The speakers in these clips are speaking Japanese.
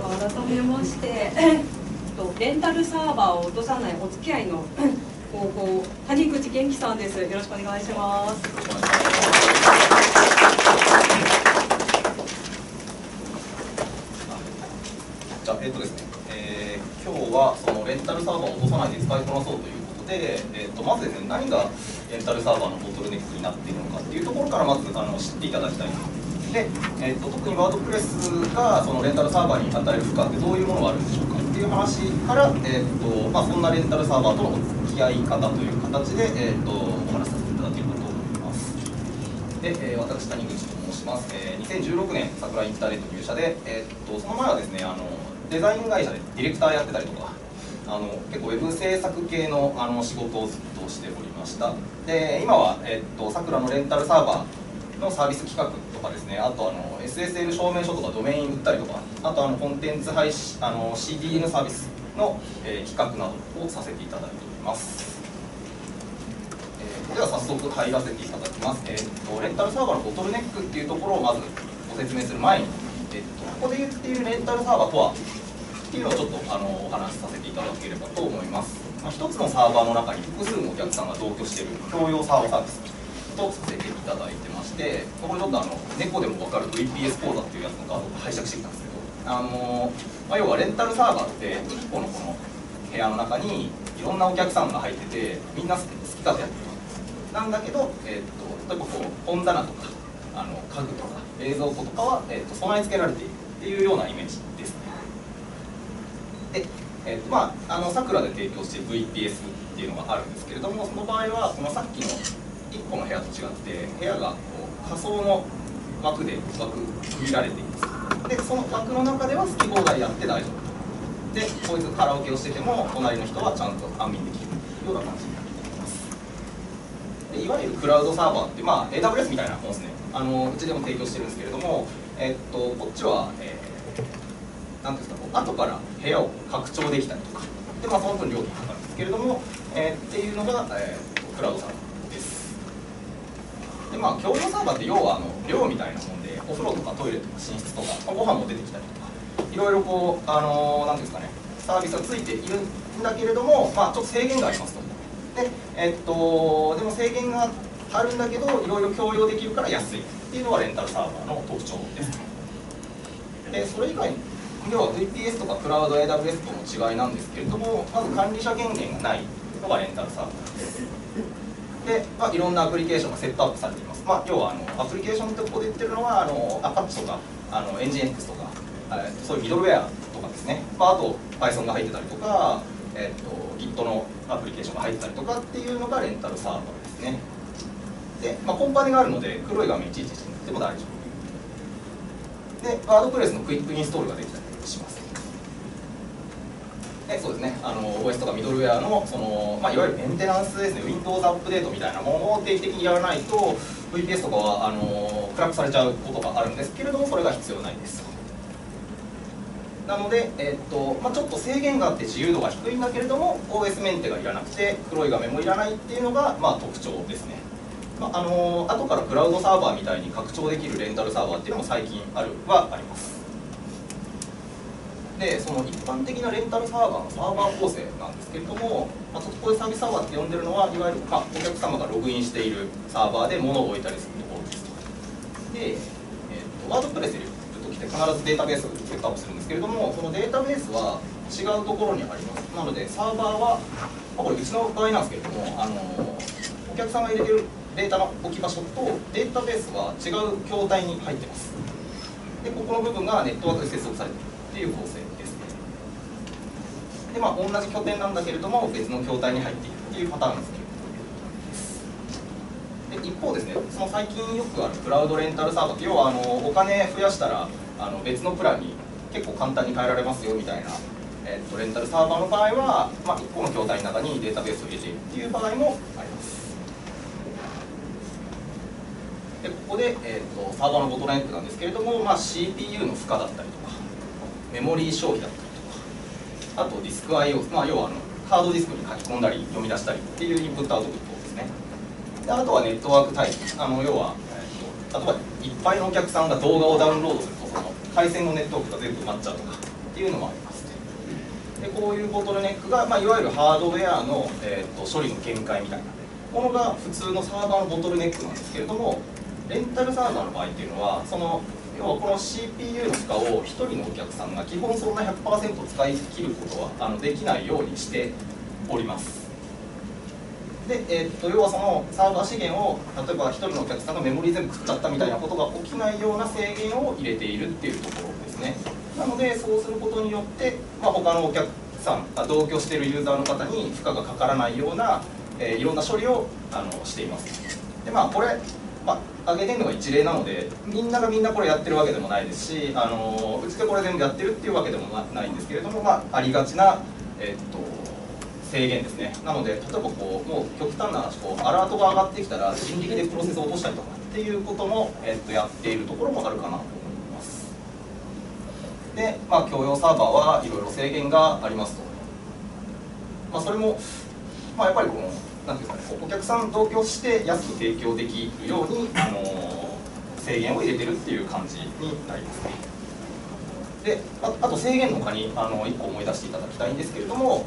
は改めまして、えっとレンタルサーバーを落とさないお付き合いの方法、谷口元気さんです。よろしくお願いします。じゃあ、えっとですね、えー今日はそのレンタルサーバーを落とさないで使いこなそうということで、えっとまずですね、何がレンタルサーバーのボトルネックになっているのかっていうところからまずあの知っていただきたいで、えっと特にワードプレスがそのレンタルサーバーに与える負荷ってどういうものがあるんでしょうかっていう話から、えっとまあ、そんなレンタルサーバーとの付き合い方という形で、えっとお話しさせていただければと思います。で、えー私谷口と申します、えー2016年桜インターネット入社で、えーっとその前はですねあのデザイン会社でディレクターやってたりとかあの結構ウェブ制作系のあの仕事をずっとしておりましたで今は、えーっと桜のレンタルサーバーのサービス企画とかですねあとあの SSL 証明書とかドメイン売ったりとかあとあのコンテンツ配信あの CDN サービスの、えー企画などをさせていただいております。えーでは早速入らせていただきます、えーとレンタルサーバーのボトルネックっていうところをまずご説明する前に、えーとここで言っているレンタルサーバーとはっていうのをちょっとあのお話しさせていただければと思います、まあ、つのサーバーの中に複数のお客さんが同居している共用サーバーサービス。とさせていただいてましてこれちょっとあの猫でも分かる VPS 講座っていうやつのカードを拝借してきたんですけどあの、まあ、要はレンタルサーバーって1個のこの部屋の中にいろんなお客さんが入っててみんな好き勝手やってるなんだけど、えー、と例えばこう本棚とかあの家具とか冷蔵庫とかは、えー、と備え付けられているっていうようなイメージですね。で、えーとまあ、あのさくらで提供している VPS っていうのがあるんですけれどもその場合はこのさっきの1個の部屋と違って部屋がこう仮想の枠で枠区切られています。でその枠の中では好き放題やって大丈夫。でこいつカラオケをしてても隣の人はちゃんと安眠できるような感じになっています。でいわゆるクラウドサーバーって、まあ、AWS みたいなもんですね。あのうちでも提供してるんですけれども、えっとこっちは、えー、なんていうんですかこう後から部屋を拡張できたりとか。で、まあ、その分料金かかるんですけれども、えーっていうのが、えークラウドサーバー。でまあ共用サーバーって要はあの寮みたいなもんでお風呂とかトイレとか寝室とか、まあ、ご飯も出てきたりとかいろいろこうあのーていうんですかねサービスがついているんだけれども、まあ、ちょっと制限がありますと。でえっとでも制限があるんだけどいろいろ共用できるから安い。っていうのがレンタルサーバーの特徴です。でそれ以外に要は VPS とかクラウド AWS との違いなんですけれどもまず管理者権限がないのがレンタルサーバーです。で、まあ、いろんなアプリケーションがセットアップされています、まあ、要はあのアプリケーションってここで言ってるのはあの Apache とかあの NGX とかえーそういうミドルウェアとかですね、まあ、あと Python が入ってたりとか、えー、と Git のアプリケーションが入ってたりとかっていうのがレンタルサーバーですね。で、まあ、コンパネがあるので黒い画面いちいちしなくても大丈夫。でワードプレスのクイックインストールができたでそうですね。あの OS とかミドルウェアのその、まあ、いわゆるメンテナンスですね。Windows アップデートみたいなものを定期的にやらないと VPS とかはあのクラックされちゃうことがあるんですけれどもそれが必要ないです。なので、えっとまあ、ちょっと制限があって自由度が低いんだけれども OS メンテがいらなくて黒い画面もいらないっていうのが、まあ、特徴ですね、まあ、あの後からクラウドサーバーみたいに拡張できるレンタルサーバーっていうのも最近あるはあります。でその一般的なレンタルサーバーのサーバー構成なんですけれども、まあ、ちょっとこでサービスサーバーって呼んでるのはいわゆる、まあ、お客様がログインしているサーバーで物を置いたりするところですで、えーとワードプレスで言うときて必ずデータベースをセットアップするんですけれどもそのデータベースは違うところにありますなのでサーバーは、まあ、これうちの場合なんですけれどもあのお客さんが入れてるデータの置き場所とデータベースは違う筐体に入ってます。でここの部分がネットワークで接続されているっていう構成。でまあ同じ拠点なんだけれども別の筐体に入っているっていうパターンですで一方ですねその最近よくあるクラウドレンタルサーバーって要はあのお金増やしたらあの別のプランに結構簡単に変えられますよみたいな、えっとレンタルサーバーの場合は、まあ、1個の筐体の中にデータベースを入れているっていう場合もあります。でここで、えー、とサーバーのボトルネックなんですけれども、まあ、CPU の負荷だったりとかメモリー消費だったりあとディスク IO、まあ、要はあのハードディスクに書き込んだり読み出したりっていうインプットアウトプットですね。であとはネットワークタイプ。あの要は、えー、と例えばいっぱいのお客さんが動画をダウンロードするとその回線のネットワークが全部埋まっちゃうとかっていうのもありますでこういうボトルネックが、まあ、いわゆるハードウェアの、えーと、処理の限界みたいなものが普通のサーバーのボトルネックなんですけれどもレンタルサーバーの場合っていうのはその要はこの CPU の負荷を1人のお客さんが基本そんな100%使い切ることはあのできないようにしております。で、えー、っと要はそのサーバー資源を例えば1人のお客さんがメモリ全部食っちゃったみたいなことが起きないような制限を入れているっていうところですね。なのでそうすることによって、まあ、他のお客さん同居しているユーザーの方に負荷がかからないような、えー、いろんな処理をあのしています。でまあこれまあ、上げてるのが一例なのでみんながみんなこれやってるわけでもないですしあのうちでこれ全部やってるっていうわけでもないんですけれども、まあ、ありがちな、えっと制限ですね。なので例えばこうもう極端な話こうアラートが上がってきたら人力でプロセスを落としたりとかっていうことも、えっと、やっているところもあるかなと思います。で、まあ、共用サーバーはいろいろ制限がありますと、まあ、それも、まあ、やっぱりこのなんていうかねお客さん同居して安く提供できるように、あの制限を入れてるっていう感じになりますね。でああと制限の他にあの1個思い出していただきたいんですけれども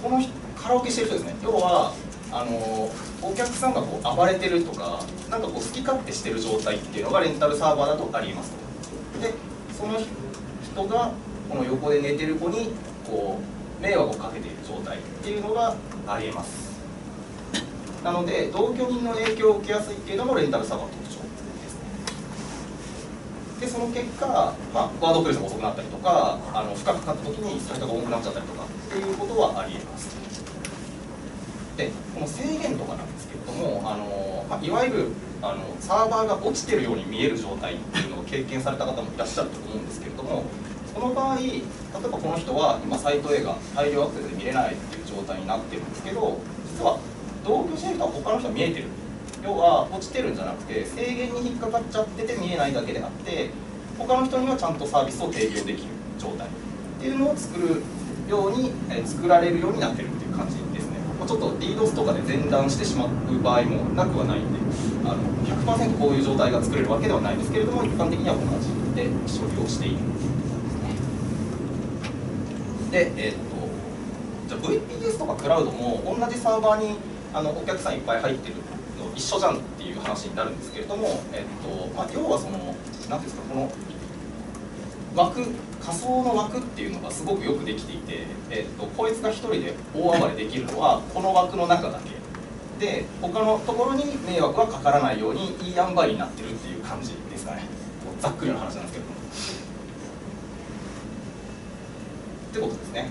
このカラオケしてる人ですね。要はあのお客さんがこう暴れてるとかなんかこう好き勝手してる状態っていうのがレンタルサーバーだとありえますでその人がこの横で寝てる子にこう迷惑をかけている状態っていうのがありえます。なので同居人の影響を受けやすいっていうのもレンタルサーバーの特徴。ですねでその結果、まあ、ワードプレスが遅くなったりとかあの負荷かかった時にサイトが重くなっちゃったりとかっていうことはありえます。でこの制限とかなんですけれどもあの、まあ、いわゆるあのサーバーが落ちてるように見える状態っていうのを経験された方もいらっしゃると思うんですけれどもこの場合例えばこの人は今サイト A が大量アクセスで見れないっていう状態になってるんですけど実は同居してる人は他の人は見えてる。要は落ちてるんじゃなくて制限に引っかかっちゃってて見えないだけであって他の人にはちゃんとサービスを提供できる状態。っていうのを作るように、え作られるようになってるっていう感じですね。ちょっと DDoS とかで前段してしまう場合もなくはないんであの100%こういう状態が作れるわけではないですけれども一般的には同じで処理をしている。でえー、っとじゃあ VPS とかクラウドも同じサーバーにあのお客さんいっぱい入ってるの一緒じゃんっていう話になるんですけれども、えっとまあ、要はその何ですかこの枠仮想の枠っていうのがすごくよくできていて、えっと、こいつが1人で大暴れできるのはこの枠の中だけ。で他のところに迷惑はかからないようにいい塩梅になってるっていう感じですかね。ざっくりの話なんですけど。もってことですね。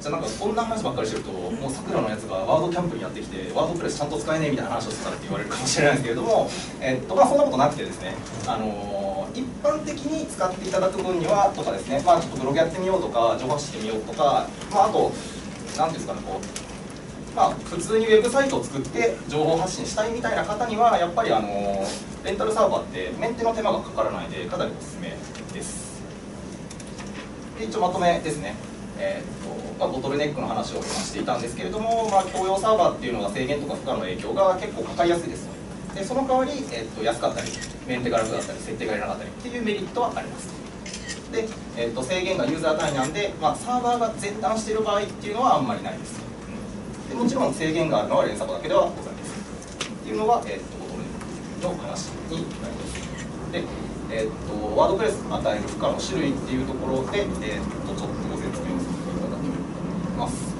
じゃあなんかこんな話ばっかりしてるともうさくらのやつがワードキャンプにやってきてワードプレスちゃんと使えねえみたいな話をしてたって言われるかもしれないんですけれども、えっとまあ、そんなことなくてですね、あの、一般的に使っていただく分にはとかですね、まあ、ちょっとブログやってみようとか情報発してみようとか、まあ、あと何ていうんですかねこうまあ、普通にウェブサイトを作って情報発信したいみたいな方にはやっぱりあのレンタルサーバーってメンテの手間がかからないでかなりおすすめです。で一応まとめですね。えーとまあ、ボトルネックの話を今していたんですけれども、まあ、共用サーバーっていうのが制限とか負荷の影響が結構かかりやすいです。でその代わり、えーと、安かったりメンテが楽だったり設定がいらなかったりっていうメリットはあります。で、えーと、制限がユーザー単位なんで、まあ、サーバーが前段している場合っていうのはあんまりないです。でもちろん制限があるのは連鎖だけではございません。っていうのが、えーと、ボトルネックの話になります。でえーと、ワードプレス与える負荷の種類っていうところで、えーと、ちょっとご説明をさせていただきます。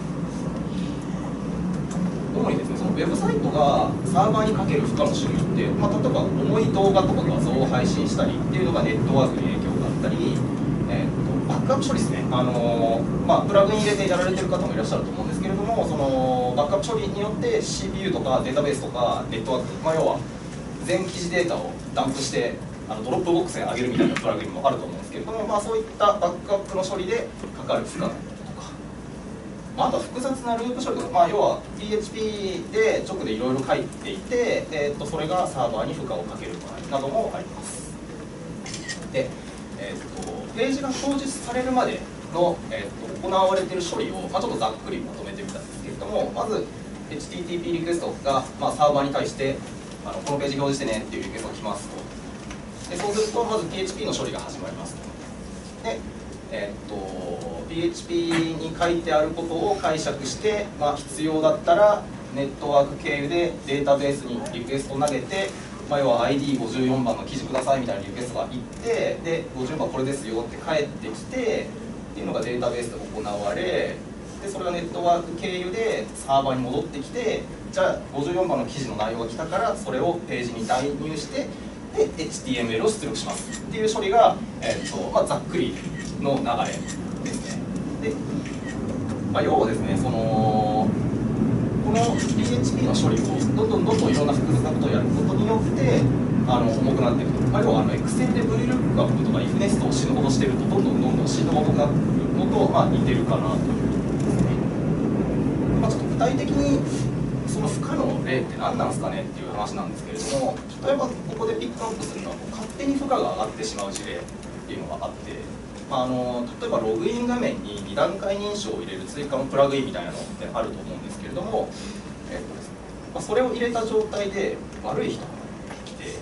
主にですねそのウェブサイトがサーバーにかける負荷の種類って、まあ、例えば重い動画とか画像を配信したりっていうのがネットワークに影響があったり、えーと、バックアップ処理ですね、あのー、まあ、プラグイン入れてやられてる方もいらっしゃると思うんですけれどもそのバックアップ処理によって CPU とかデータベースとかネットワーク、まあ、要は全記事データをダンプしてあのドロップボックスに上げるみたいなプラグインもあると思うんですけれども、まあ、そういったバックアップの処理でかかる負荷、まあ、あとは複雑なループ処理、まあ、要は PHP で直でいろいろ書いていて、えー、とそれがサーバーに負荷をかける場合などもあります。で、えー、とページが表示されるまでの、えー、と行われている処理を、まあ、ちょっとざっくりまとめてみたんですけれどもまず HTTP リクエストが、まあ、サーバーに対してあのこのページ表示してねっていうリクエストが来ますとでそうするとまず PHP の処理が始まりますでえっと PHP に書いてあることを解釈して、まあ、必要だったらネットワーク経由でデータベースにリクエストを投げて、まあ、要は ID54 番の記事くださいみたいなリクエストが行ってで54番これですよって返ってきてっていうのがデータベースで行われでそれがネットワーク経由でサーバーに戻ってきてじゃあ54番の記事の内容が来たからそれをページに代入してで HTML を出力しますっていう処理が、えーとまあ、ざっくりの流れですね。で、まあ、要はですねそのこの PHP の処理をどんどんどんどんいろんな複雑なことをやることによってあの重くなっていくと、まあ、要はあの Excel で VLOOKUP とか IFNEST を死ぬほどしてるとどんどんどんどんシートが重くなるのと、まあ、似てるかなというまあ、ちょっと具体的にその負荷の例って何なんですかねっていう話なんですけれども例えばここでピックアップするのは勝手に負荷が上がってしまう事例っていうのがあって、まあ、あの例えばログイン画面に2段階認証を入れる追加のプラグインみたいなのってあると思うんですけれども、えっとですねまあ、それを入れた状態で悪い人が来て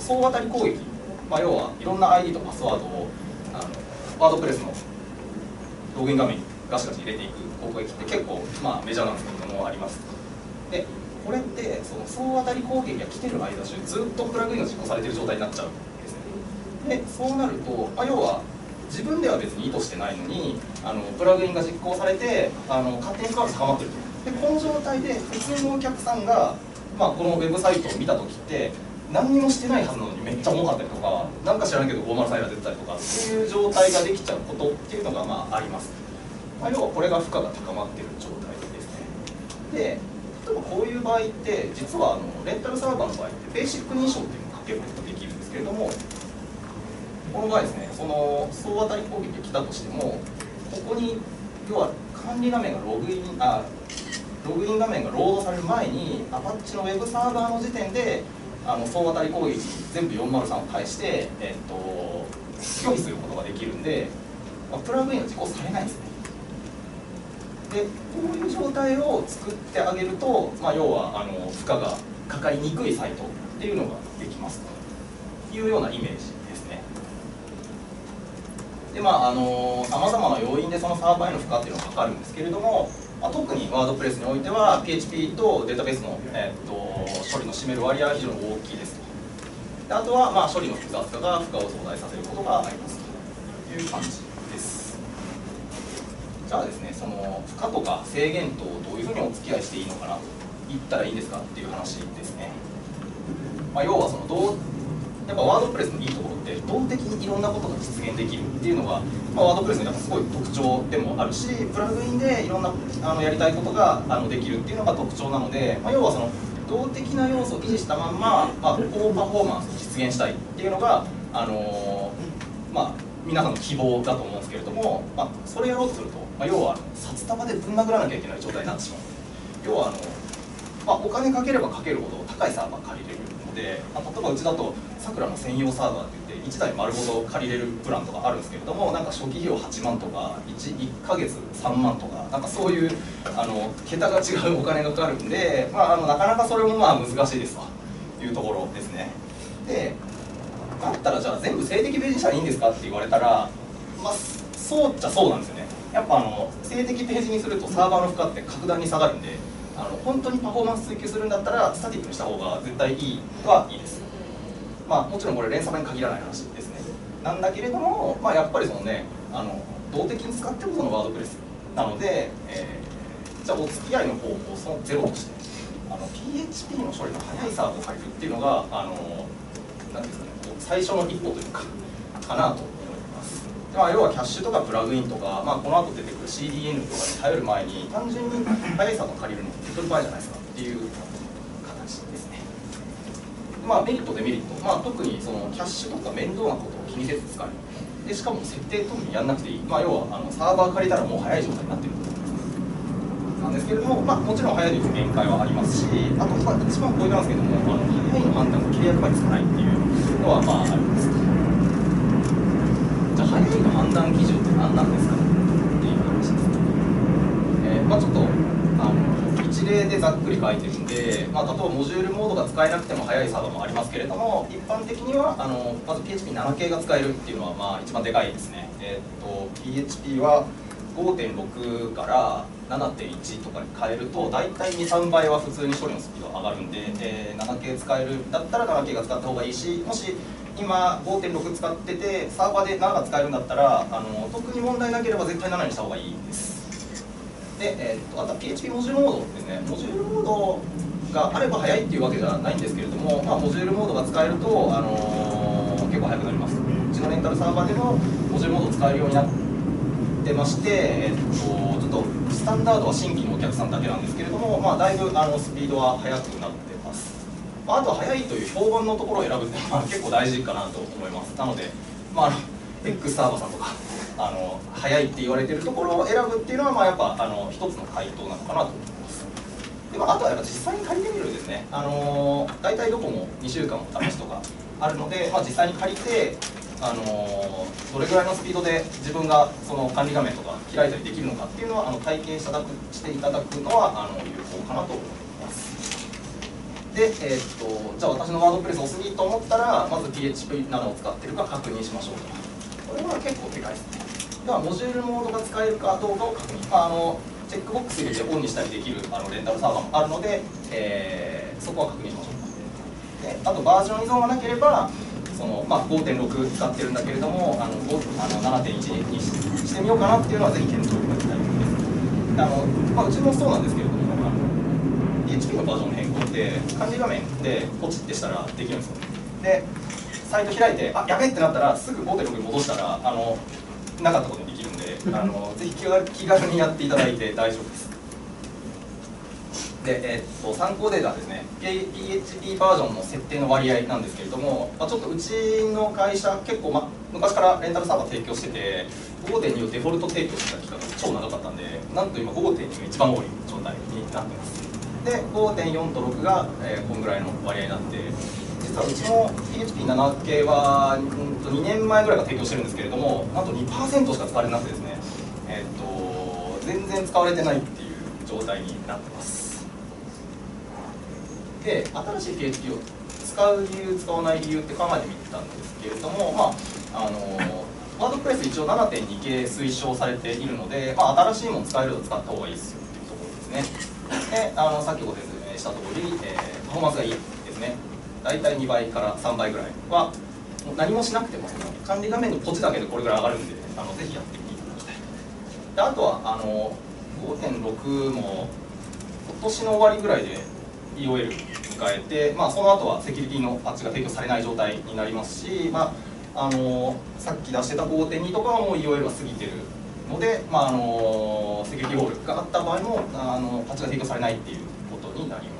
総当たり攻撃、まあ、要はいろんな ID とパスワードをあのワードプレスのログイン画面にガシガシ入れていく攻撃って結構、まあ、メジャーなんですけれどもあります。でこれってその総当たり攻撃が来てる間中ずっとプラグインが実行されてる状態になっちゃうんですね。でそうなると、まあ、要は自分では別に意図してないのにあのプラグインが実行されてあの勝手に使うと高まってると。でこの状態で普通のお客さんが、まあ、このウェブサイトを見た時って何にもしてないはずなのにめっちゃ重かったりとか何か知らないけど503エラー出てたりとかっていう状態ができちゃうことっていうのがまああります。まあ、要はこれが負荷が高まってる状態ですね。で例えばこういう場合って実はあのレンタルサーバーの場合ってベーシック認証っていうのをかけることができるんですけれどもこの場合ですねその総当たり攻撃が来たとしてもここに要は管理画面がログインあログイン画面がロードされる前にアパッチのウェブサーバーの時点であの総当たり攻撃全部403を返して、えっと、拒否することができるんで、まあ、プラグインは実行されないんですね。でこういう状態を作ってあげると、まあ、要はあの負荷がかかりにくいサイトっていうのができますというようなイメージ。でまああのさまざまな要因でそのサーバーへの負荷っていうのがかかるんですけれども、まあ、特にワードプレスにおいては PHP とデータベースの、えー、と処理の占める割合は非常に大きいですと。であとはまあ処理の複雑さが負荷を増大させることがありますという感じです。じゃあですねその負荷とか制限とどういうふうにお付き合いしていいのかなと言ったらいいんですかっていう話ですね、まあ、要はそのどうやっぱワードプレスのいいところって動的にいろんなことが実現できるっていうのが、まあ、ワードプレスのやっぱすごい特徴でもあるしプラグインでいろんなあのやりたいことがあのできるっていうのが特徴なので、まあ、要はその動的な要素を維持したまんま、まあ、高パフォーマンスを実現したいっていうのが、あのー、まあ、皆さんの希望だと思うんですけれども、まあ、それやろうとするとまあ、要は札束でぶん殴らなきゃいけない状態になってしまう。要はあの、まあ、お金かければかけるほど高いサーバー借りれるので、まあ、例えばうちだとさくらの専用サーバーって言って1台丸ごと借りれるプランとかあるんですけれどもなんか初期費用8万とか 1, 1ヶ月3万とかなんかそういうあの桁が違うお金がかかるんで、まあ、あのなかなかそれもまあ難しいですというところですね。でだったらじゃあ全部性的ページにしたらいいんですかって言われたらまあそうっちゃそうなんですよね。やっぱあの性的ページにするとサーバーの負荷って格段に下がるんであの本当にパフォーマンス追求するんだったらスタティックにした方が絶対いいはいいです。まあもちろんこれ連鎖に限らない話ですね。なんだけれども、まあ、やっぱりそのねあの動的に使ってるこのワードプレスなので、えー、じゃあお付き合いの方法そのゼロとしてあの PHP の処理の速いサーブを借りるっていうのがあのなんですかね最初の一歩というかかなと思います、まあ、要はキャッシュとかプラグインとか、まあ、この後出てくる CDN とかに頼る前に単純に速さを借りるのって手っ取り早いじゃないですかっていうまあメリットデメリット、まあ、特にそのキャッシュとか面倒なことを気にせず使えるでしかも設定特にやんなくていい、まあ、要はあのサーバー借りたらもう速い状態になってるなんですけれども、まあ、もちろん速いという限界はありますしあと一番ポイントなんですけどもあの速いの判断が切り役場につかないっていうのはまあありますじゃ早いの判断基準って何なんですかっていう話です、ねえー、まあ、ちょっとあの一一例でざっくり書いてるんで、まあ、例えばモジュールモードが使えなくても速いサーバーもありますけれども一般的にはあのまず PHP7 系が使えるっていうのはまあ一番でかいですね、えー、と PHP は5.6から7.1とかに変えると大体23倍は普通に処理のスピードが上がるんで、えー、7系使えるだったら7系が使った方がいいしもし今5.6使っててサーバーで7が使えるんだったらあの特に問題なければ絶対7にした方がいいです。で、えー、っとあとは PHP モジュールモードですね。モジュールモードがあれば早いっていうわけじゃないんですけれども、まあ、モジュールモードが使えると、あのー、結構速くなります。うちのレンタルサーバーでもモジュールモードを使えるようになってまして、えー、っとちょっとスタンダードは新規のお客さんだけなんですけれども、まあ、だいぶあのスピードは速くなってます。まあ、あとは速いという評判のところを選ぶっていうのは結構大事かなと思います。なので、まあ、あの X サーバーさんとかあの速いって言われてるところを選ぶっていうのは、まあ、やっぱあの一つの回答なのかなと思います。でもあとはやっぱ実際に借りてみるですね、あの大体どこも2週間も試しとかあるので、まあ、実際に借りてあのどれぐらいのスピードで自分がその管理画面とか開いたりできるのかっていうのはあの体験したくしていただくのはあの有効かなと思います。で、えー、っとじゃあ私のワードプレス遅いと思ったらまず PHP などを使ってるか確認しましょうと。これは結構でかいですね。ではモジュールモードが使えるかどうかを確認、あ、のチェックボックス入れてオンにしたりできるあのレンタルサーバーもあるので、えー、そこは確認しましょう。であとバージョン依存がなければその、まあ、5.6使ってるんだけれどもあのあの7.1にしてみようかなっていうのはぜひ検討いただきたいです。あの、まあ、うちもそうなんですけれどもあの PHP のバージョン変更って管理画面でポチってしたらできるんですよ。でサイト開いてあやべってなったらすぐ5.6に戻したらあのなかったことにできるんであのぜひ気軽にやっていただいて 大丈夫です。で、えー、っと参考データですね。PHP バージョンの設定の割合なんですけれども、まあ、ちょっとうちの会社結構、ま、昔からレンタルサーバー提供してて5.2をデフォルト提供してた期間が超長かったんでなんと今5.2が一番多い状態になってます。で5.4と6が、えー、こんぐらいの割合になって実はうちの PHP7 系は2年前ぐらいから提供してるんですけれどもなんと2%しか使われなくてですねえー、っと全然使われてないっていう状態になってます。で新しい PHP を使う理由使わない理由って考えてみたんですけれどもまああのワードプレス一応7.2系推奨されているので、まあ、新しいもの使えると使った方がいいですよっていうところですね。であのさっきご説明した通り、えー、パフォーマンスがいいですね。大体2倍から3倍ぐらいはもう何もしなくても管理画面のポチだけでこれぐらい上がるんであのぜひやってみていただきたい。であとはあの5.6も今年の終わりぐらいで EOL 迎えて、まあ、その後はセキュリティのパッチが提供されない状態になりますし、まあ、あのさっき出してた5.2とかはもう EOL は過ぎてるので、まあ、あのセキュリティホールがあった場合もあのパッチが提供されないっていうことになります。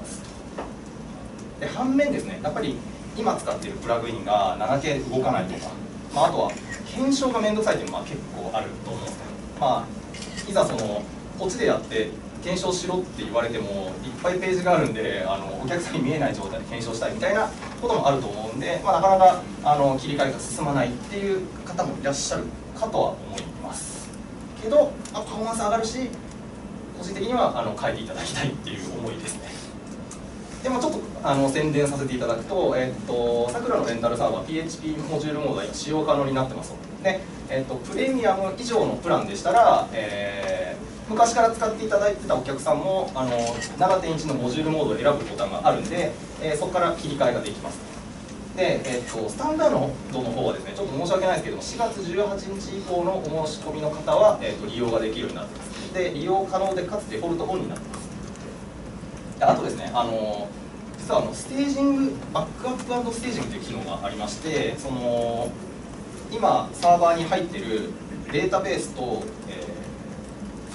で反面ですねやっぱり今使っているプラグインが 7K 動かないとか、まあ、あとは検証が面倒くさいっていうのは結構あると思うんですね、まあ、いざそのこっちでやって検証しろって言われてもいっぱいページがあるんであのお客さんに見えない状態で検証したいみたいなこともあると思うんで、まあ、なかなかあの切り替えが進まないっていう方もいらっしゃるかとは思います。けどパフォーマンス上がるし個人的にはあの変えていただきたいっていう思いですね。でもちょっとあの宣伝させていただくと、えっと、さくらのレンタルサーバー PHP モジュールモードは使用可能になってますので、えっと、プレミアム以上のプランでしたら、えー昔から使っていただいてたお客さんもあの7.1のモジュールモードを選ぶボタンがあるんで、えー、そこから切り替えができます。で、え、っとスタンダードの方はですねちょっと申し訳ないですけども4月18日以降のお申し込みの方は、え、っと利用ができるようになってます。で利用可能でかつデフォルトオンになってます。であとですねあの実はあのステージングバックアップステージングという機能がありましてその今サーバーに入ってるデータベースと、えー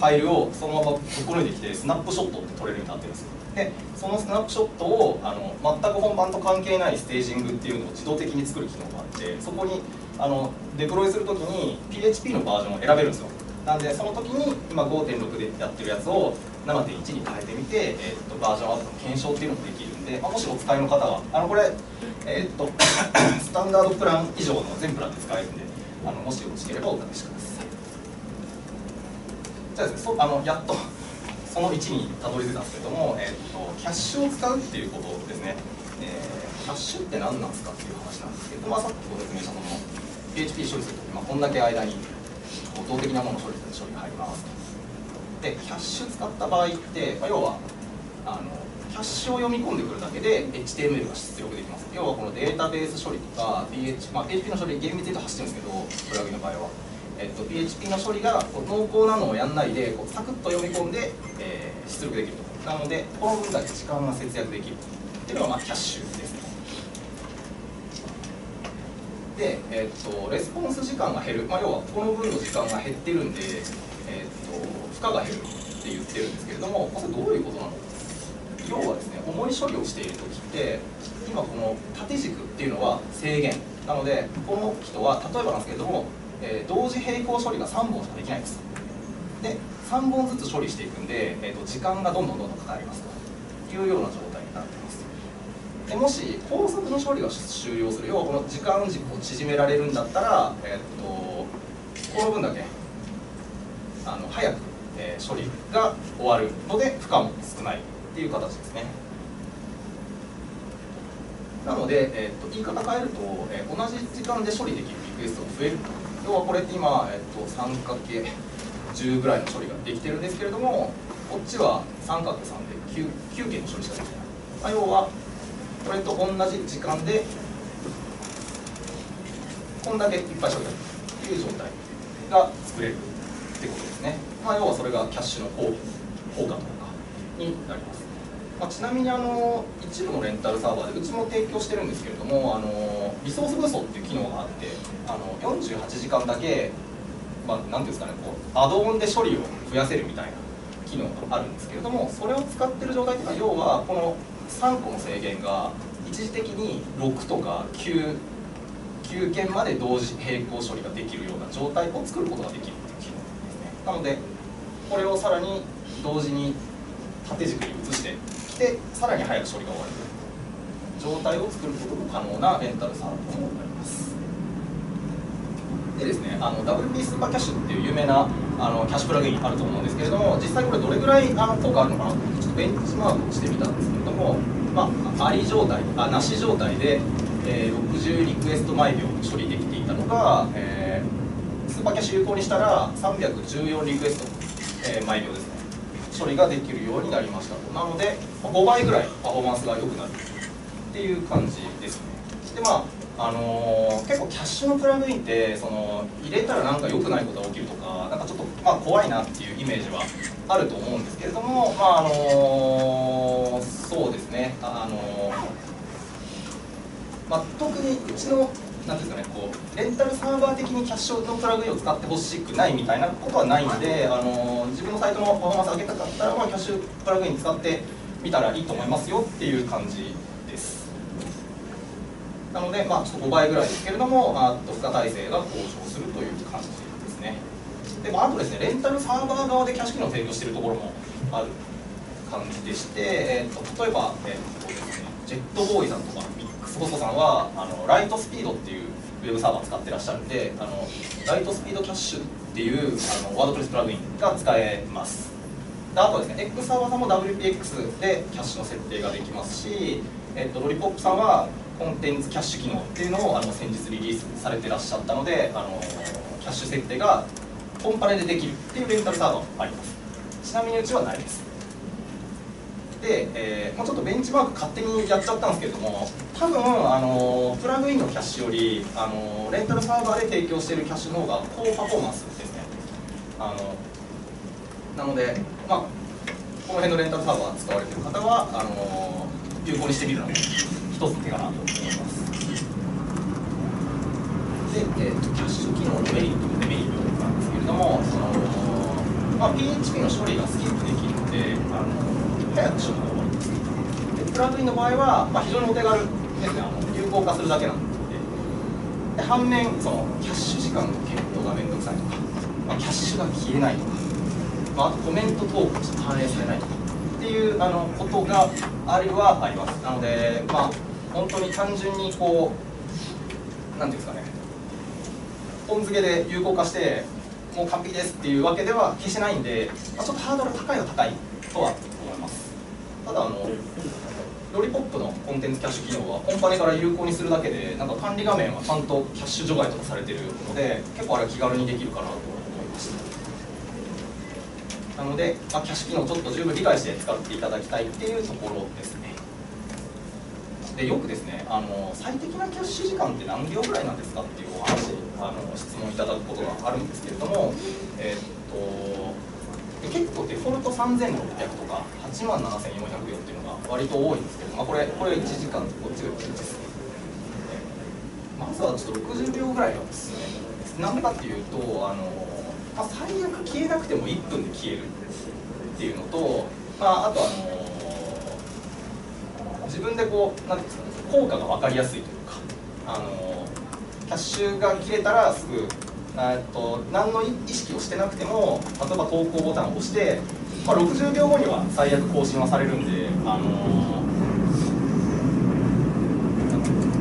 ファイルをそのまま整えてきてスナップショットって撮れるようになってるんですでそのスナップショットをあの全く本番と関係ないステージングっていうのを自動的に作る機能があってそこにあのデプロイするときに PHP のバージョンを選べるんですよ。なんでその時に今5.6でやってるやつを7.1に変えてみて、えー、っとバージョンアップの検証っていうのもできるんで、まあ、もしお使いの方はあのこれ、えー、っと スタンダードプラン以上の全プランで使えるんであのもしよろしければお試しください。じゃあですねそあのやっとその1にたどり着いたんですけども、えーと、キャッシュを使うっていうことですね、えー、キャッシュって何なんですかっていう話なんですけど、まあ、さっきご説明したその PHP 処理するとき、まあ、こんだけ間に動的なもの処理する処理が入りますと。でキャッシュ使った場合って、まあ、要はあのキャッシュを読み込んでくるだけで HTML が出力できます。要はこのデータベース処理とか PH、まあ、PHP の処理厳密に言うと走ってるんですけどプラグインの場合は、えっと、PHP の処理がこう濃厚なのをやんないでこうサクッと読み込んで、えー、出力できると。なのでこの分だけ時間が節約できる。っていうのがまあキャッシュですね。で、えっと、レスポンス時間が減る、まあ、要はこの分の時間が減ってるんで、えっ、負荷が減るって言ってるんですけれどもこれどういうことなの？か要はですね重い処理をしている時って今この縦軸っていうのは制限。なのでこの人は例えばなんですけれども、えー、同時並行処理が3本しかできないんです。で3本ずつ処理していくんで、えーと、時間がどんどんどんどんかかりますと。いうような状態になってます。でもし高速の処理が終了する要はこの時間軸を縮められるんだったら、えー、とこの分だけあの早く、えー、処理が終わるので負荷も少ないっていう形ですね。なので、えーと、言い方変えると、えー、同じ時間で処理できるリクエストが増える要はこれって今、えーと、3×10 ぐらいの処理ができてるんですけれどもこっちは 3×3 で 9, 9件の処理しかできない、まあ、要はこれと同じ時間でこんだけいっぱい処理ができるという状態が作れる。ってことですね、まあ、要はそれがキャッシュの効効果とかになります。まあ、ちなみにあの一部のレンタルサーバーでうちも提供してるんですけれどもあのリソースブーストっていう機能があってあの48時間だけ、まあ、なんていうんですかねこうアドオンで処理を増やせるみたいな機能があるんですけれどもそれを使ってる状態っていうのは要はこの3個の制限が一時的に6とか 9, 9件まで同時並行処理ができるような状態を作ることができる。なのでこれをさらに同時に縦軸に移してしてさらに早く処理が終わる。状態を作ることも可能なレンタルサービスもあります。でですねあの WP スーパーキャッシュっていう有名なあのキャッシュプラグインあると思うんですけれども実際これどれぐらいあの効果あるのかな？とちょっとベンチマークしてみたんですけれどもまあ、あり状態あなし状態で、えー、60リクエスト毎秒処理できていたのが、えー、スパキャッシュ有効にしたら314リクエスト、えー、毎秒ですね。処理ができるようになりましたと。なので5倍ぐらいパフォーマンスが良くなる。っていう感じですね。でまああのー、結構キャッシュのプラグインってその入れたらなんか良くないことが起きるとかなんかちょっと、まあ、怖いなっていうイメージはあると思うんですけれどもまああのー、そうですね。あのー、まあ、特にうちのなんですかね、こうレンタルサーバー的にキャッシュのプラグインを使ってほしくないみたいなことはないんで、あの自分のサイトのパフォーマンス上げたかったら、まあ、キャッシュプラグイン使ってみたらいいと思いますよっていう感じです。なので、まあ、ちょっと5倍ぐらいですけれども、まあ、負荷体制が向上するという感じですね。でまあ、あとですね、レンタルサーバー側でキャッシュ機能を提供しているところもある感じでして、えーと、例えば、えーとですね、ジェットボーイさんとか、ボソさんはあのライトスピードっていうウェブサーバー使ってらっしゃるんであのライトスピードキャッシュっていうあのワードプレスプラグインが使えます。であとですね X サーバーさんも WPX でキャッシュの設定ができますし、えっと、ロリポップさんはコンテンツキャッシュ機能っていうのをあの先日リリースされてらっしゃったのであのキャッシュ設定がコンパネでできるっていうレンタルサーバーもあります。ちなみにうちはないです。で、えーまあ、ちょっとベンチマーク勝手にやっちゃったんですけれども多分あのプラグインのキャッシュよりあのレンタルサーバーで提供しているキャッシュの方が高パフォーマンスですね。あのなので、まあ、この辺のレンタルサーバー使われている方はあの有効にしてみるのも一つ手かなと思います。で、えー、キャッシュ機能のメリットデメリットなんですけれどもその、まあ、PHP の処理がスキップできるのであのでプラグインの場合は、まあ、非常にお手軽ですね。あの有効化するだけなんで。で反面そのキャッシュ時間の検討が面倒くさいとか、まあ、キャッシュが消えないとか、まあ、あとコメント投稿して反映されないとか。っていうあのことがあるはあります。なのでまあ本当に単純にこう何ていうんですかね。本付けで有効化してもう完璧ですっていうわけでは決してないんで、まあ、ちょっとハードル高いは高いとはただあのロリポップのコンテンツキャッシュ機能はコンパネから有効にするだけでなんか管理画面はちゃんとキャッシュ除外とかされてるので結構あれは気軽にできるかなと思いましたなので、まあ、キャッシュ機能ちょっと十分理解して使っていただきたいっていうところですね。でよくですねあの最適なキャッシュ時間って何秒ぐらいなんですかっていうお話あの質問いただくことがあるんですけれどもえー、っと結構デフォルト3600とか8万7400秒っていうのが割と多いんですけど、まあ、これこれ1時間こっちが1ですね。まずはちょっと60秒ぐらいがおすすめなんでかっていうとあの、まあ、最悪消えなくても1分で消えるっていうのと、まあ、あとあの自分でこうなんていうんですかね効果が分かりやすいというかあのキャッシュが切れたらすぐえっと何の意識をしてなくても例えば投稿ボタンを押して、まあ、60秒後には最悪更新はされるんで、あの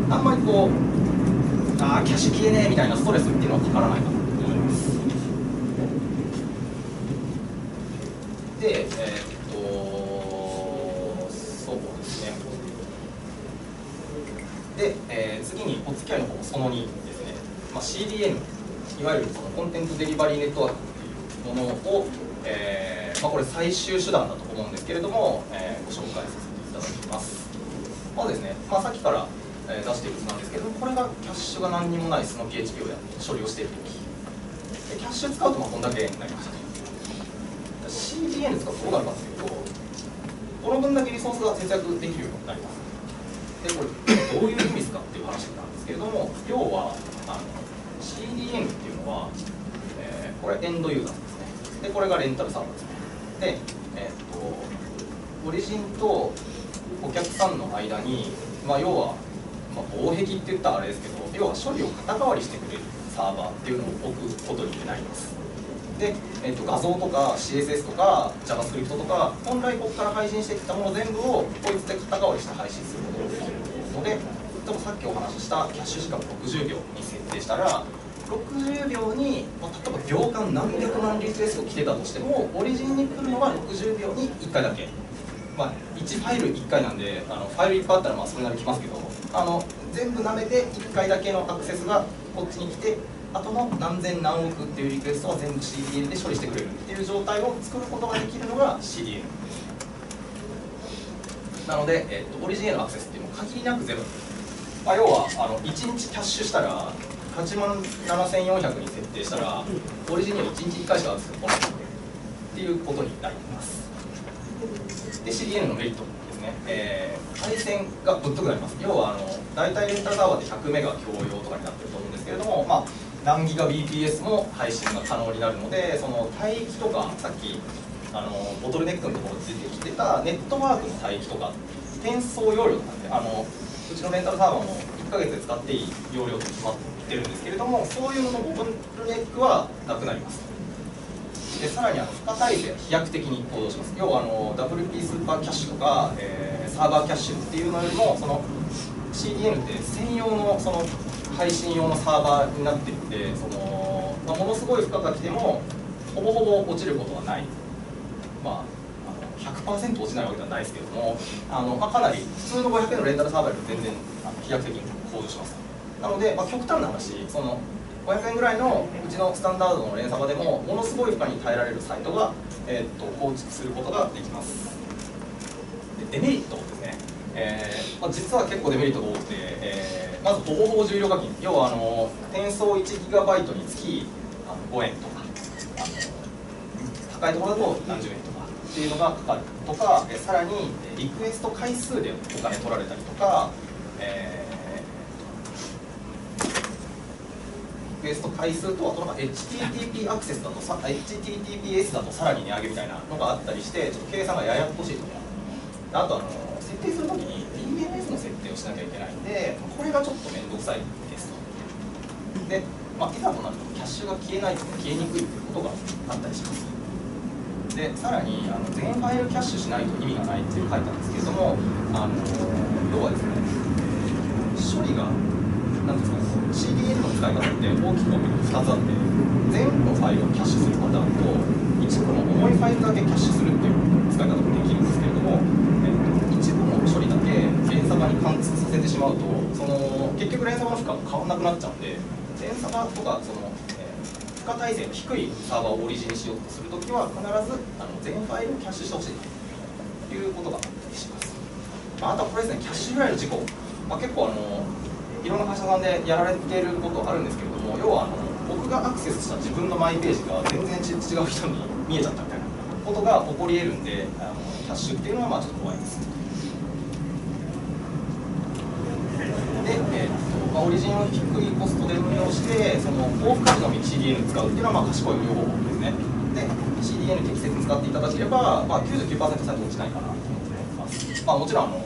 ー、あんまりこうああキャッシュ消えねえみたいなストレスっていうのはかからないかなと思います。でえー、っとそうですね。で、えー、次にお付き合いの方その2ですね、まあ、CDN いわゆるそのコンテンツデリバリーネットワークっていうものを、えーまあ、これ最終手段だと思うんですけれども、えー、ご紹介させていただきます。まずですね、まあ、さっきから、出している図なんですけどこれがキャッシュが何にもない素の PHP をや処理をしている時。でキャッシュ使うとまあこんだけになりました。CDN 使うとどうなるかというとこの分だけリソースが節約できるようになります。でこれどういう意味ですかっていう話なんですけれども要はあの CDN っていうのは、えー、これエンドユーザーですね。でこれがレンタルサーバーですね。で、えー、っとオリジンとお客さんの間に、まあ、要は、まあ、防壁って言ったらあれですけど要は処理を肩代わりしてくれるサーバーっていうのを置くことになります。で、えー、と画像とか CSS とか JavaScript とか本来ここから配信してきたもの全部をこいつで肩代わりして配信することができる。ので例えばさっきお話ししたキャッシュ時間60秒に設定したら60秒に、まあ、例えば行間何百万リクエスト来てたとしてもオリジンに来るのは60秒に1回だけ、まあ、1ファイル1回なんであのファイルいっぱいあったらまあそれなり来ますけどあの全部舐めて1回だけのアクセスがこっちに来てあとの何千何億っていうリクエストは全部 CDN で処理してくれるっていう状態を作ることができるのが CDN なので、えーと、オリジンへのアクセスっていうのは限りなくゼロ。まあ、要はあの1日キャッシュしたら8万7400に設定したらオリジンには1日1回しかアクセス来ないっていうことになります。で CDN のメリットですね、えー、回線がぶっとくなります。要はあの大体レンタルサーバーで100メガ共用とかになってると思うんですけれども、まあ、何ギガ BPS も配信が可能になるのでその帯域とかさっきあのボトルネックのところで出てきてたネットワークの帯域とか転送容量とかってあのうちのレンタルサーバーも1ヶ月で使っていい容量と決まってるんですけれどもそういうののボトルネックはなくなります。でさらにあの付加体制飛躍的に行動します。要はあの WP スーパーキャッシュとか、えー、サーバーキャッシュっていうのよりもその CDN って専用のその配信用のサーバーになっていてその、まあ、ものすごい負荷が来てもほぼほぼ落ちることはない。まあ100%落ちないわけではないですけれどもあの、まあ、かなり普通の500円のレンタルサーバーより全然飛躍的に向上します。なので、まあ、極端な話その500円ぐらいのうちのスタンダードの連鎖場でもものすごい負荷に耐えられるサイトが、えー、っと構築することができます。でデメリットですね、えーまあ、実は結構デメリットが多くて、えー、まずほぼほぼ重量課金。要はあの転送 1GB につきあの5円とか高いところだと何十円とか。っていうのがかかるとか、えさらにリクエスト回数でお金取られたりとか、えー、リクエスト回数とあとなんか HTTP アクセスだとさ HTTPS だとさらに値上げみたいなのがあったりしてちょっと計算がややこしいと思う。あとあの設定するときに DNS の設定をしなきゃいけないんでこれがちょっと面倒くさいですと。で、まあ、いざとなるとキャッシュが消えないと消えにくいということがあったりします。でさらにあの全ファイルキャッシュしないと意味がないって書いたんですけれどもあの要はですね処理が何ですかね CDN の使い方って大きく分けて2つあって全部のファイルをキャッシュするパターンと一部の重いファイルだけキャッシュするっていう使い方もできるんですけれども、えー、一部の処理だけ連鎖場に貫通させてしまうとその結局連鎖場の負荷が変わらなくなっちゃうんで連鎖場とかその、負荷耐性の低いサーバーをオリジンにしようとするときは必ずあの全ファイルをキャッシュしてほしいということがあったりします、まあ、あとはこれですねキャッシュぐらいの事故、まあ、結構あのいろんな会社さんでやられていることあるんですけれども要はあの僕がアクセスした自分のマイページが全然違う人に見えちゃったみたいなことが起こり得るんであのキャッシュっていうのはまあちょっと怖いです。で、えーとまあ、オリジンを低いコストで運用してその高負荷時のみ CDN 使うっていうのはまあ賢い運用方法ですね。で CDN 適切に使っていただければ、まあ、99%サイト落ちないかなと思ってます。まあ、もちろんあの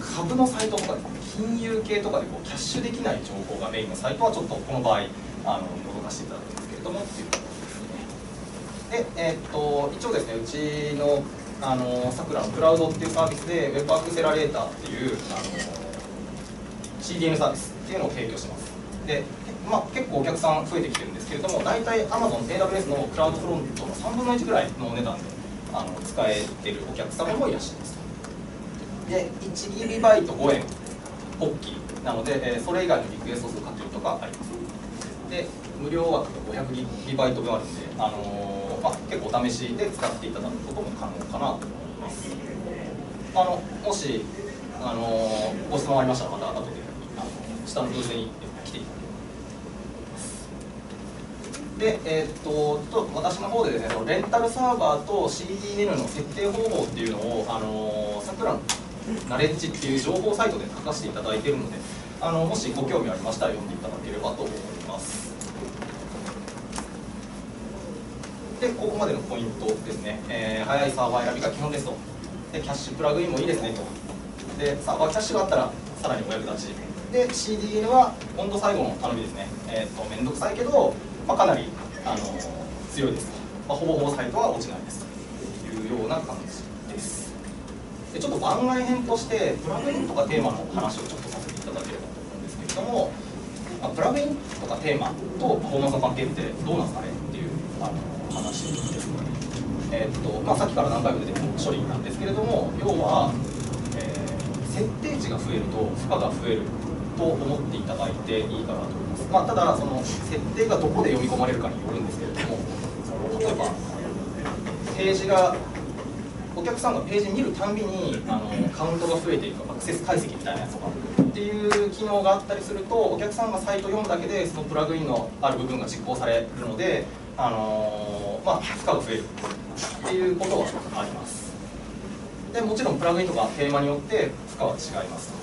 株のサイトとか金融系とかでこうキャッシュできない情報がメインのサイトはちょっとこの場合あの覗かせていただくんですけれどもっていうところですね。で、えー、っと一応ですねうちのあのさくらのクラウドっていうサービスで Web アクセラレーターっていうあの CDN サービスっていうのを提供してます。で、まあ、結構お客さん増えてきてるんですけれども大体 Amazon、AWS のクラウドフロントの3分の1ぐらいのお値段であの使えてるお客様もいらっしゃいます。で 1GB バイト5円ポッキーなので、えー、それ以外のリクエスト数書けるとかありますで無料枠が 500GB 分あるんで、あのー、まあ、結構お試しで使っていただくことも可能かなと思いますあのもし、あのー、ご質問ありましたらまた後で下のブースに来ていただけで、えー、っとちょっと私の方でですねレンタルサーバーと CDN の設定方法っていうのを、あのー、桜のナレッジっていう情報サイトで書かせていただいているのであのもしご興味ありましたら読んでいただければと思います。でここまでのポイントですね、えー、早いサーバー選びが基本ですと。でキャッシュプラグインもいいですねと。でサーバーキャッシュがあったらさらにお役立ち。で CDN は温度最後の頼みですね。えっ、ー、と面倒くさいけど、まあ、かなりあの強いです、まあ、ほぼほぼサイトは落ちないです。というような感じです。でちょっと番外編としてプラグインとかテーマの話をちょっとさせていただければと思うんですけれども、まあ、プラグインとかテーマとパフォーマンスの関係ってどうなんですかねっていうあの話ですね、えー、っとまあ、さっきから何回も出てる処理なんですけれども要は、え、設定値が増えると負荷が増える。と思っていただいていいかなと思います、まあ、ただその設定がどこで読み込まれるかによるんですけれども例えばページがお客さんがページ見るたんびにあのカウントが増えていくアクセス解析みたいなやつとかっていう機能があったりするとお客さんがサイト読むだけでそのプラグインのある部分が実行されるので、あのまあ、負荷が増えるっていうことはあります。でもちろんプラグインとかテーマによって負荷は違います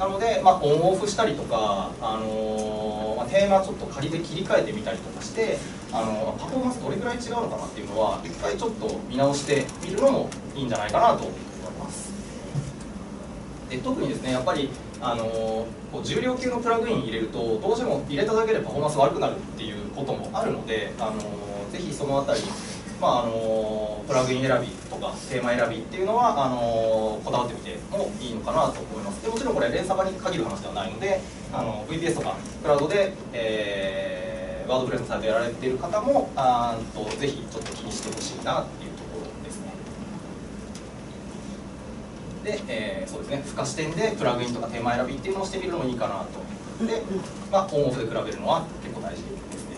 なので、まあ、オンオフしたりとか、あのまあ、テーマちょっと仮で切り替えてみたりとかしてあのパフォーマンスどれぐらい違うのかなっていうのは一回ちょっと見直してみるのもいいんじゃないかなと思います。で特にですねやっぱりあのこう重量級のプラグイン入れるとどうしても入れただけでパフォーマンス悪くなるっていうこともあるのであのぜひそのあたりまあ、あのプラグイン選びとかテーマ選びっていうのはあのこだわってみてもいいのかなと思います。でもちろんこれ連鎖場に限る話ではないのであの VPS とかクラウドで、えーワードプレスのサイトやられている方もあとぜひちょっと気にしてほしいなっていうところですね。で、えー、そうですね。付加視点でプラグインとかテーマ選びっていうのをしてみるのもいいかなと。で、まあ、オンオフで比べるのは結構大事ですね、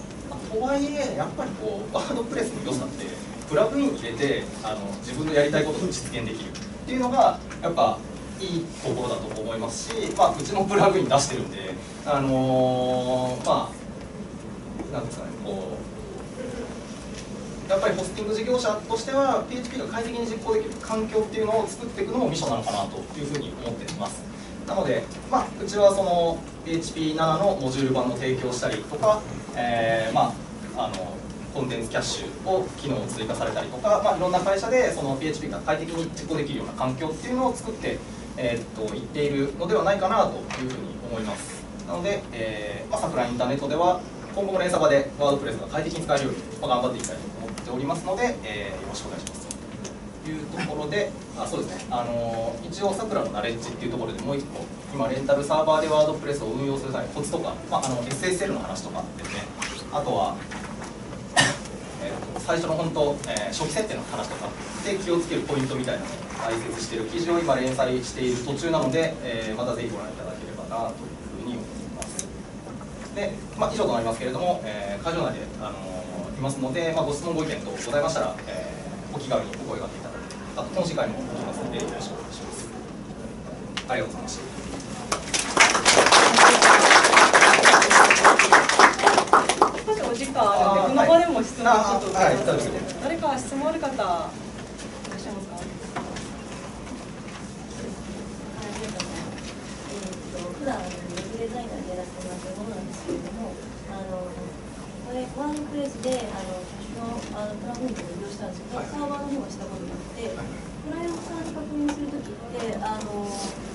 とはいえやっぱりこうワードプレスの良さってプラグイン入れてあの自分のやりたいことを実現できるっていうのがやっぱいいところだと思いますし、まあ、うちもプラグイン出してるんで、あのー、まあなんですかねこうやっぱりホスティング事業者としては PHP が快適に実行できる環境っていうのを作っていくのもミッションなのかなというふうに思っています。なので、まあ、うちはその PHP7 のモジュール版の提供したりとか、えー、まああのコンテンツキャッシュを機能を追加されたりとか、まあ、いろんな会社でその PHP が快適に実行できるような環境っていうのを作って、えー、っと言っているのではないかなというふうに思います。なので、えーまあ、桜インターネットでは今後も連鎖場でワードプレスが快適に使えるように、ま、頑張っていきたいと思っておりますので、えー、よろしくお願いします。いうところであそうですね、あの、一応さくらのナレッジっていうところでもう一個今レンタルサーバーでワードプレスを運用する際のコツとか、まあ、の SSL の話とかですねあとは、えー、最初の本当、えー初期設定の話とかで気をつけるポイントみたいなのを解説している記事を今連載している途中なので、えーまたぜひご覧いただければなというふうに思います。で、まあ、以上となりますけれども、えー会場内で、あのいますので、まあ、ご質問ご意見等ございましたら、えーお気軽にお声掛けいただあと懇親会も起きます。のでよろしくお願いしますありがとうございました少しお時間あるので、この場でも質問ちょっとあはいはい大丈夫です誰か質問ある方いらっしゃいますかはいえーと普段ウェブデザイナーでやらせてもらってるものなんですけれども、あのこれワードプレスであののあのプラグインとか利用したんですけど、はい。サーバーの方はしたことなくて、クライアントさんに確認するときってあの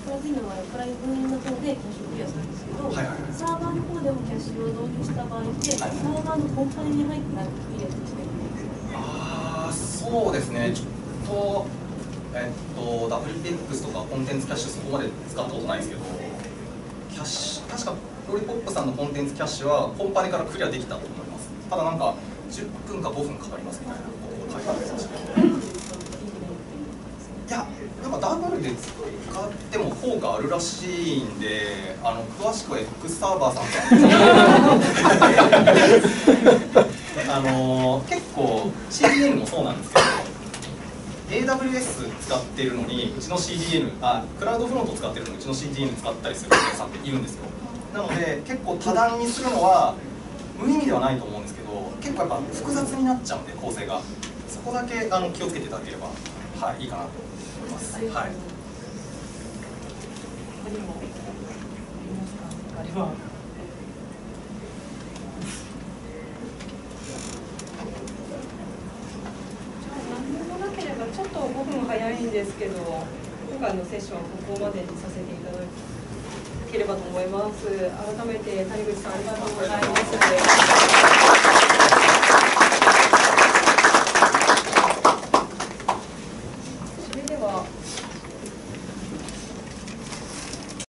プラグインの場合はプラグインの方でキャッシュをクリアするんですけど、サーバーの方でもキャッシュを導入した場合って、サーバーのコンパニに入ってないとクリアしてるんです。あそうですね。ちょっとえっと WPX とかコンテンツキャッシュそこまで使ったことないんですけどキャッシュ確かロリポップさんのコンテンツキャッシュはコンパネからクリアできたと思います。ただなんか10分か5分かかりますみたいなことを書いてありました。いやなんかダブルで使っても効果あるらしいんであの詳しくは X サーバーさんあの結構 CDN もそうなんですけど AWS 使ってるのにうちの CDN あクラウドフロント使ってるのにうちの CDN 使ったりするお客さんっているんですよ。なので結構多段にするのは無意味ではないと思うんです結構やっぱ複雑になっちゃうんで構成が。そこだけあの気をつけていただければはいいいかなと思います。はい。ちょっと5分早いんですけど今回のセッションはここまでにさせていただければと思います。改めて谷口さんありがとうございます